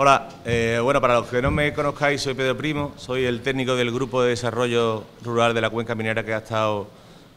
Hola, eh, bueno, para los que no me conozcáis, soy Pedro Primo, soy el técnico del Grupo de Desarrollo Rural de la Cuenca Minera que ha estado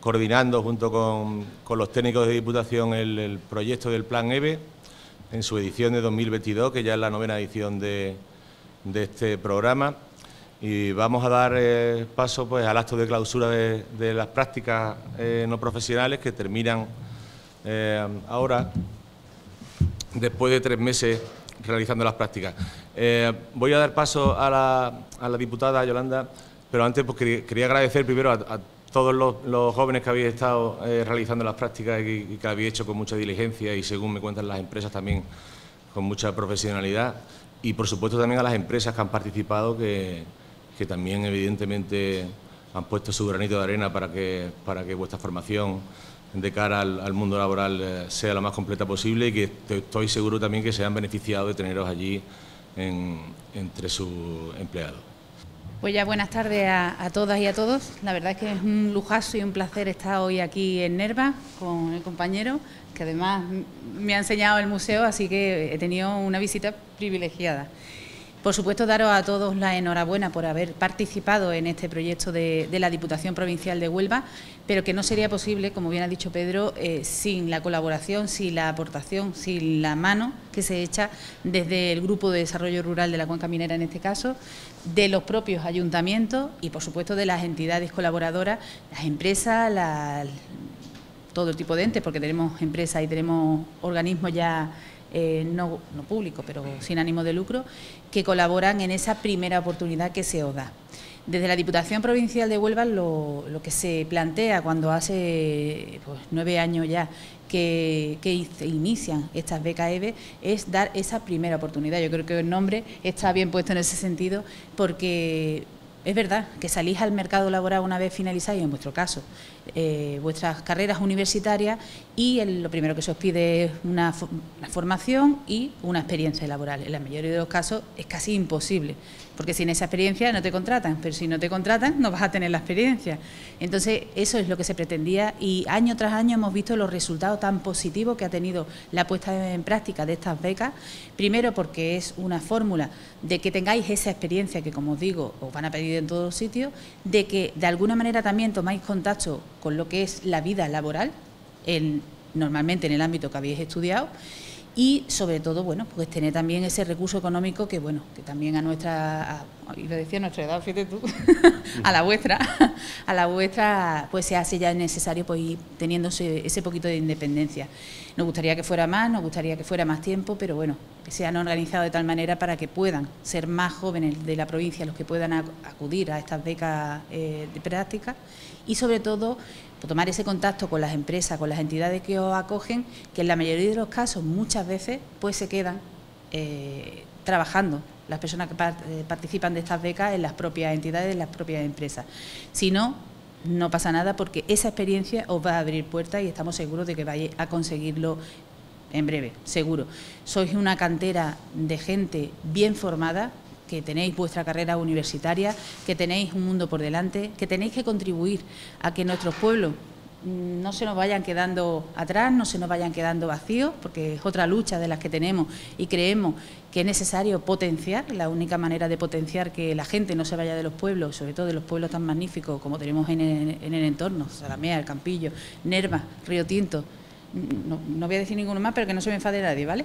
coordinando junto con, los técnicos de Diputación el, proyecto del Plan EVE en su edición de 2022, que ya es la novena edición de, este programa. Y vamos a dar eh, paso pues, al acto de clausura de, las prácticas eh, no profesionales que terminan ahora, después de tres meses realizando las prácticas. Eh, voy a dar paso a la, diputada Yolanda, pero antes pues, quería, agradecer primero a, todos los, jóvenes que habéis estado eh, realizando las prácticas y, que habéis hecho con mucha diligencia y, según me cuentan las empresas, también con mucha profesionalidad. Y, por supuesto, también a las empresas que han participado, que, también, evidentemente, han puesto su granito de arena para que, para que vuestra formación de cara al, mundo laboral eh, sea lo más completa posible y que estoy seguro también que se han beneficiado de teneros allí entre sus empleados. Pues ya buenas tardes a, todas y a todos. La verdad es que es un lujazo y un placer estar hoy aquí en Nerva con el compañero, que además me ha enseñado el museo, así que he tenido una visita privilegiada. Por supuesto, daros a todos la enhorabuena por haber participado en este proyecto de, la Diputación Provincial de Huelva, pero que no sería posible, como bien ha dicho Pedro, eh, sin la colaboración, sin la aportación, sin la mano que se echa desde el Grupo de Desarrollo Rural de la Cuenca Minera, en este caso, de los propios ayuntamientos y, por supuesto, de las entidades colaboradoras, las empresas, todo el tipo de entes, porque tenemos empresas y tenemos organismos ya eh, no, no público, pero sin ánimo de lucro, que colaboran en esa primera oportunidad que se os da. Desde la Diputación Provincial de Huelva lo, que se plantea cuando hace pues, nueve años ya que, que, inician estas becas EVE es dar esa primera oportunidad. Yo creo que el nombre está bien puesto en ese sentido porque es verdad que salís al mercado laboral una vez finalizáis, en vuestro caso, eh, vuestras carreras universitarias y lo primero que se os pide es una, formación y una experiencia laboral. En la mayoría de los casos es casi imposible, porque sin esa experiencia no te contratan, pero si no te contratan no vas a tener la experiencia. Entonces, eso es lo que se pretendía y año tras año hemos visto los resultados tan positivos que ha tenido la puesta en práctica de estas becas, primero porque es una fórmula de que tengáis esa experiencia que, como os digo, os van a pedir en todos los sitios, de que de alguna manera también tomáis contacto con lo que es la vida laboral, normalmente en el ámbito que habéis estudiado, y sobre todo, bueno, pues tener también ese recurso económico que, bueno, que también a nuestra, y lo decía nuestra edad, fíjate tú, a la vuestra, a la vuestra, pues se hace ya necesario pues ir teniendo ese, poquito de independencia. Nos gustaría que fuera más, nos gustaría que fuera más tiempo, pero bueno, que se han organizado de tal manera para que puedan ser más jóvenes de la provincia los que puedan acudir a estas becas eh, de práctica y sobre todo tomar ese contacto con las empresas, con las entidades que os acogen, que en la mayoría de los casos muchas veces pues se quedan eh, trabajando las personas que eh, participan de estas becas en las propias entidades, en las propias empresas. Si no, no pasa nada porque esa experiencia os va a abrir puertas y estamos seguros de que vais a conseguirlo en breve, seguro. Sois una cantera de gente bien formada, que tenéis vuestra carrera universitaria, que tenéis un mundo por delante, que tenéis que contribuir a que nuestros pueblos no se nos vayan quedando atrás, no se nos vayan quedando vacíos, porque es otra lucha de las que tenemos y creemos que es necesario potenciar, la única manera de potenciar que la gente no se vaya de los pueblos, sobre todo de los pueblos tan magníficos como tenemos en el, entorno, Salamea, El Campillo, Nerva, Río Tinto, no, no, voy a decir ninguno más, pero que no se me enfade nadie, ¿vale?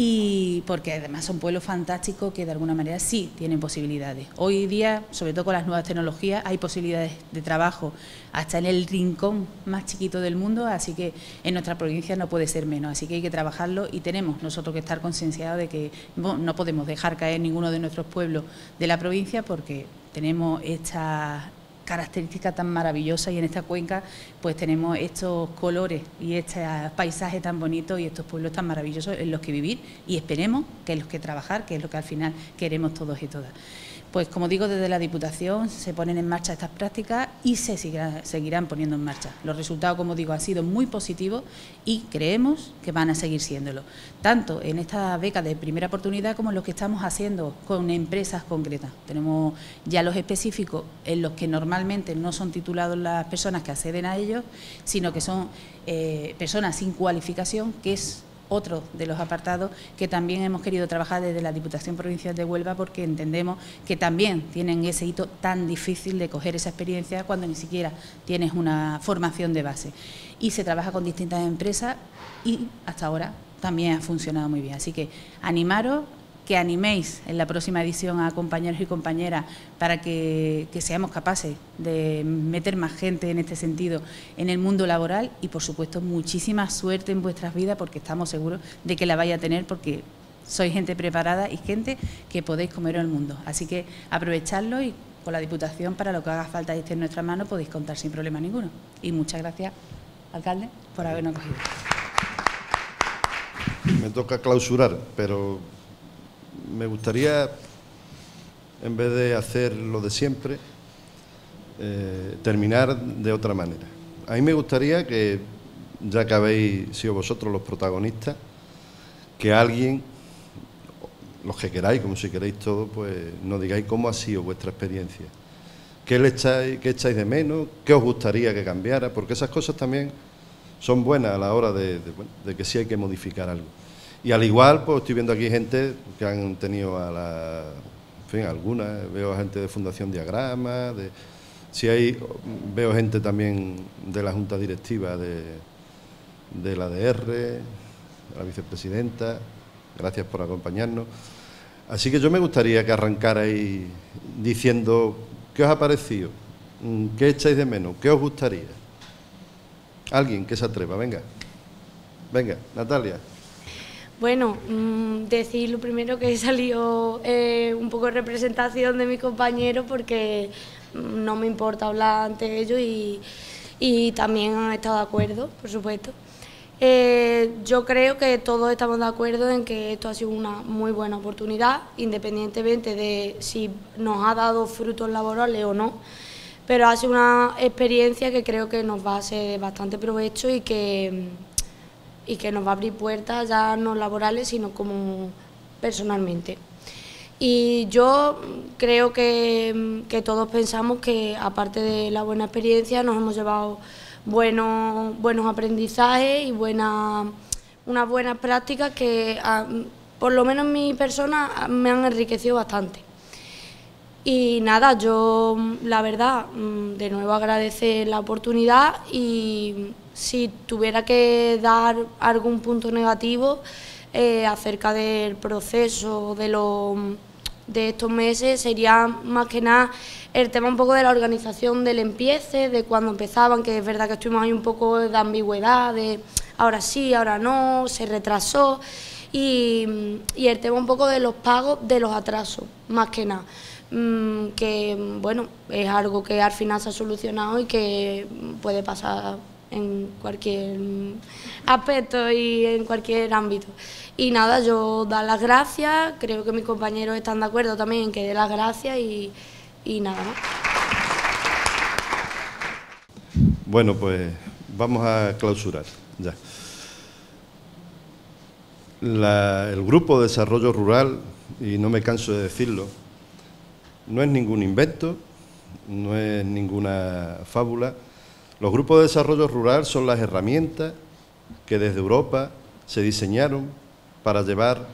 Y porque además son pueblos fantásticos que de alguna manera sí tienen posibilidades. Hoy día, sobre todo con las nuevas tecnologías, hay posibilidades de trabajo hasta en el rincón más chiquito del mundo, así que en nuestra provincia no puede ser menos, así que hay que trabajarlo y tenemos nosotros que estar concienciados de que no podemos dejar caer ninguno de nuestros pueblos de la provincia porque tenemos esta características tan maravillosas y en esta cuenca pues tenemos estos colores y este paisaje tan bonito y estos pueblos tan maravillosos en los que vivir y esperemos que en los que trabajar, que es lo que al final queremos todos y todas. Pues como digo, desde la Diputación se ponen en marcha estas prácticas y se seguirán poniendo en marcha. Los resultados, como digo, han sido muy positivos y creemos que van a seguir siéndolo, tanto en esta beca de primera oportunidad como en lo que estamos haciendo con empresas concretas. Tenemos ya los específicos en los que normalmente no son titulados las personas que acceden a ellos, sino que son eh, personas sin cualificación, que es otro de los apartados que también hemos querido trabajar desde la Diputación Provincial de Huelva porque entendemos que también tienen ese hito tan difícil de coger esa experiencia cuando ni siquiera tienes una formación de base. Y se trabaja con distintas empresas y hasta ahora también ha funcionado muy bien. Así que animaros que animéis en la próxima edición a compañeros y compañeras para que, seamos capaces de meter más gente en este sentido en el mundo laboral y, por supuesto, muchísima suerte en vuestras vidas porque estamos seguros de que la vais a tener porque sois gente preparada y gente que podéis comer el mundo. Así que aprovechadlo y con la Diputación para lo que haga falta y esté en nuestra mano podéis contar sin problema ninguno. Y muchas gracias, alcalde, por habernos cogido. Me toca clausurar, pero me gustaría, en vez de hacer lo de siempre, eh, terminar de otra manera. A mí me gustaría que, ya que habéis sido vosotros los protagonistas, que alguien, los que queráis, como si queréis todo, pues nos digáis cómo ha sido vuestra experiencia. ¿Qué, le echáis, qué echáis de menos? ¿Qué os gustaría que cambiara? Porque esas cosas también son buenas a la hora de, de que sí hay que modificar algo. Y al igual, pues estoy viendo aquí gente que han tenido a la, en fin, algunas, veo gente de Fundación Diagrama, de, si hay, veo gente también de la Junta Directiva de, de la DR, la vicepresidenta, gracias por acompañarnos. Así que yo me gustaría que arrancarais diciendo qué os ha parecido, qué echáis de menos, qué os gustaría. Alguien que se atreva, venga. Venga, Natalia. Bueno, mm, decir lo primero que he salido eh, un poco de representación de mi compañero porque no me importa hablar ante ellos y, también han estado de acuerdo, por supuesto. Eh, yo creo que todos estamos de acuerdo en que esto ha sido una muy buena oportunidad, independientemente de si nos ha dado frutos laborales o no, pero ha sido una experiencia que creo que nos va a ser bastante provecho y que y que nos va a abrir puertas ya no laborales, sino como personalmente. Y yo creo que, todos pensamos que aparte de la buena experiencia nos hemos llevado buenos, buenos aprendizajes y buena, unas buenas prácticas que por lo menos mi persona me han enriquecido bastante. Y nada, yo la verdad, mm, de nuevo agradecer la oportunidad y si tuviera que dar algún punto negativo eh, acerca del proceso de, de estos meses, sería más que nada el tema un poco de la organización del empiece, de cuando empezaban, que es verdad que estuvimos ahí un poco de ambigüedad, de ahora sí, ahora no, se retrasó, y, y el tema un poco de los pagos de los atrasos, más que nada. Mm, que bueno, es algo que al final se ha solucionado y que puede pasar en cualquier aspecto y en cualquier ámbito. Y nada, yo dar las gracias, creo que mis compañeros están de acuerdo también en que dé las gracias y, nada Bueno, pues vamos a clausurar ya. el Grupo de Desarrollo Rural, y no me canso de decirlo, no es ningún invento, no es ninguna fábula, los grupos de desarrollo rural son las herramientas que desde Europa se diseñaron para llevar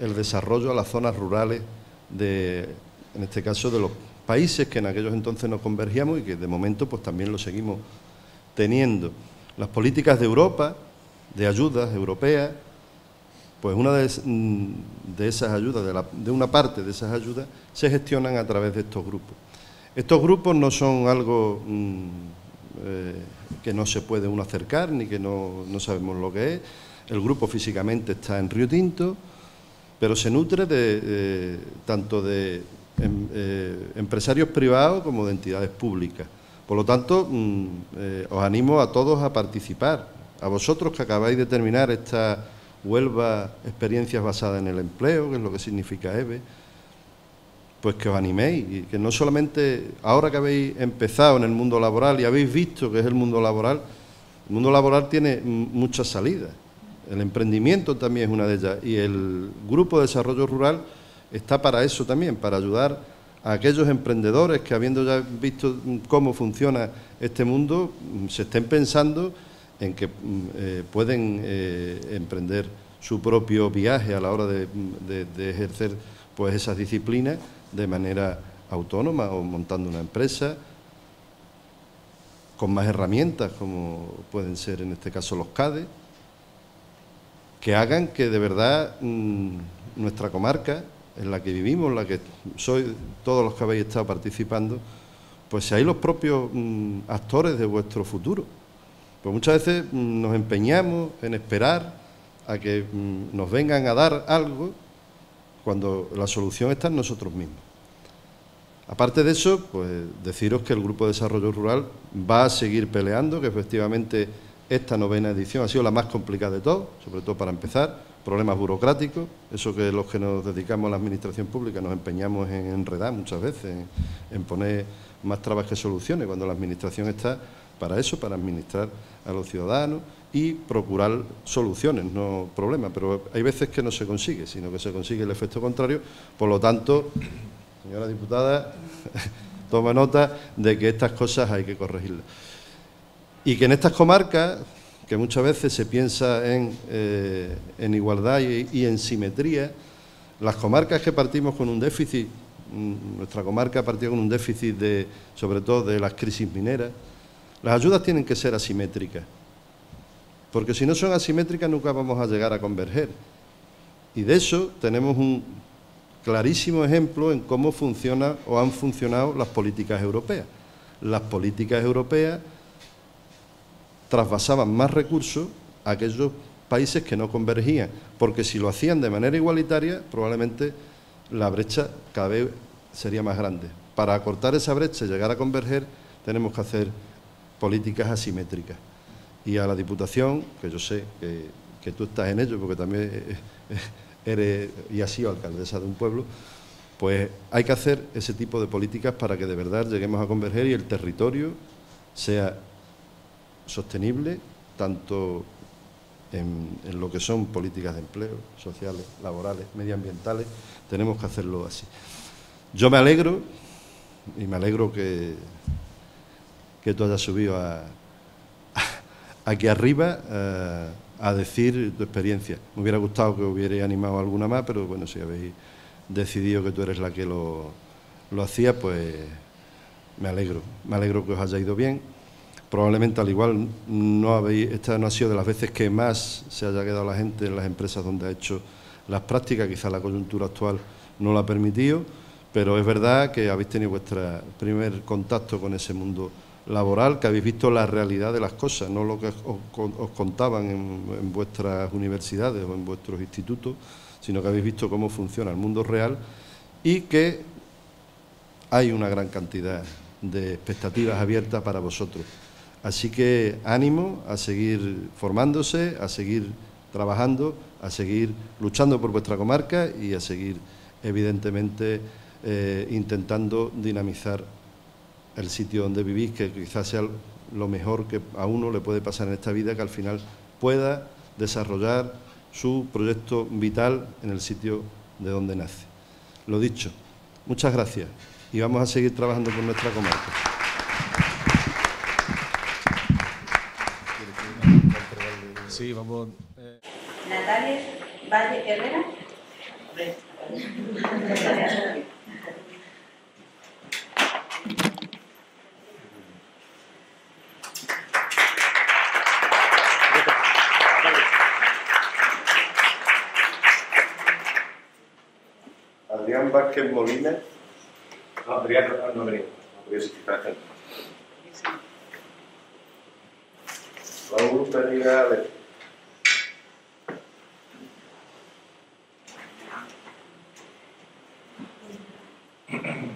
el desarrollo a las zonas rurales de, en este caso, de los países que en aquellos entonces nos convergíamos y que de momento pues también lo seguimos teniendo. Las políticas de Europa, de ayudas europeas, pues una de, mm, esas ayudas, de, una parte de esas ayudas, se gestionan a través de estos grupos. Estos grupos no son algo mm, eh, que no se puede uno acercar ni que no, sabemos lo que es. El grupo físicamente está en Río Tinto, pero se nutre de, tanto de em, eh, empresarios privados como de entidades públicas. Por lo tanto, mm, eh, os animo a todos a participar. A vosotros que acabáis de terminar esta Huelva Experiencias Basadas en el Empleo, que es lo que significa EVE, pues que os animéis y que no solamente ahora que habéis empezado en el mundo laboral y habéis visto que es el mundo laboral, el mundo laboral tiene muchas salidas. El emprendimiento también es una de ellas y el Grupo de Desarrollo Rural está para eso también, para ayudar a aquellos emprendedores que habiendo ya visto cómo funciona este mundo, se estén pensando en que mm, eh, pueden eh, emprender su propio viaje a la hora de, ejercer pues esas disciplinas de manera autónoma o montando una empresa con más herramientas como pueden ser en este caso los CADE que hagan que de verdad mm, nuestra comarca en la que vivimos, en la que sois todos los que habéis estado participando, pues seáis los propios mm, actores de vuestro futuro. Pues muchas veces mm, nos empeñamos en esperar a que nos vengan a dar algo cuando la solución está en nosotros mismos. Aparte de eso, pues deciros que el Grupo de Desarrollo Rural va a seguir peleando, que efectivamente esta novena edición ha sido la más complicada de todo, sobre todo para empezar, problemas burocráticos, eso que los que nos dedicamos a la administración pública nos empeñamos en enredar muchas veces, en, poner más trabas que soluciones, cuando la administración está para eso, para administrar a los ciudadanos y procurar soluciones, no problemas, pero hay veces que no se consigue, sino que se consigue el efecto contrario, por lo tanto, señora diputada, toma nota de que estas cosas hay que corregirlas. Y que en estas comarcas, que muchas veces se piensa en, eh, igualdad y, en simetría, las comarcas que partimos con un déficit, mm, nuestra comarca partió con un déficit de, sobre todo de las crisis mineras, las ayudas tienen que ser asimétricas, porque si no son asimétricas nunca vamos a llegar a converger. Y de eso tenemos un clarísimo ejemplo en cómo funcionan o han funcionado las políticas europeas. Las políticas europeas trasvasaban más recursos a aquellos países que no convergían, porque si lo hacían de manera igualitaria, probablemente la brecha cada vez sería más grande. Para acortar esa brecha y llegar a converger, tenemos que hacer políticas asimétricas. Y a la Diputación, que yo sé que, tú estás en ello, porque también eres y has sido alcaldesa de un pueblo, pues hay que hacer ese tipo de políticas para que de verdad lleguemos a converger y el territorio sea sostenible, tanto en, lo que son políticas de empleo, sociales, laborales, medioambientales, tenemos que hacerlo así. Yo me alegro, y me alegro que, que tú hayas subido aquí arriba eh, a decir tu experiencia. Me hubiera gustado que hubiera animado alguna más, pero bueno, si habéis decidido que tú eres la que lo, lo hacía, pues me alegro. Me alegro que os haya ido bien probablemente al igual no habéis, esta no ha sido de las veces que más se haya quedado la gente en las empresas donde ha hecho las prácticas, quizá la coyuntura actual no lo ha permitido, pero es verdad que habéis tenido vuestro primer contacto con ese mundo laboral, que habéis visto la realidad de las cosas, no lo que os, contaban en, vuestras universidades o en vuestros institutos, sino que habéis visto cómo funciona el mundo real y que hay una gran cantidad de expectativas abiertas para vosotros. Así que ánimo a seguir formándose, a seguir trabajando, a seguir luchando por vuestra comarca y a seguir, evidentemente, eh, intentando dinamizar el sitio donde vivís, que quizás sea lo mejor que a uno le puede pasar en esta vida, que al final pueda desarrollar su proyecto vital en el sitio de donde nace. Lo dicho, muchas gracias y vamos a seguir trabajando por nuestra comarca. Sí, vamos. Eh. Natalia Valle Herrera. Adrián Vázquez Molina. No, Adrián no, no, no, Raúl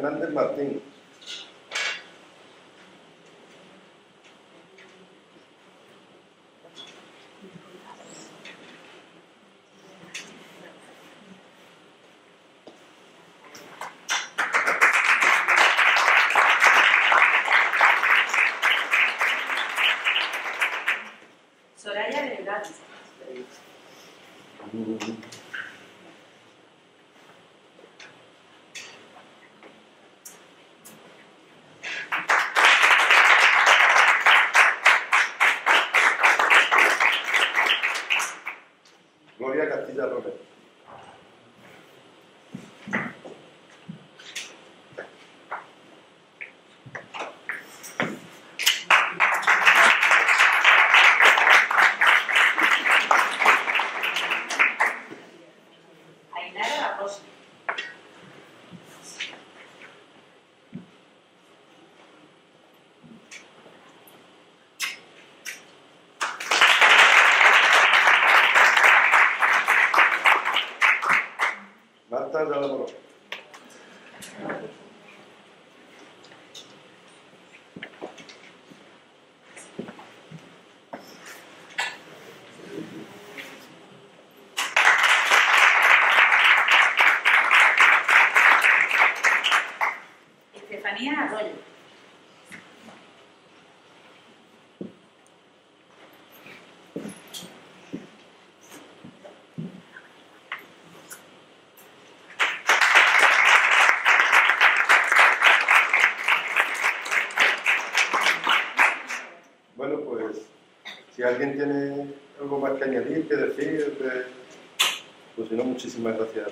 Pereira Martín. para la morocha. Alguien tiene algo más que añadir, que decir, pues si no, muchísimas gracias.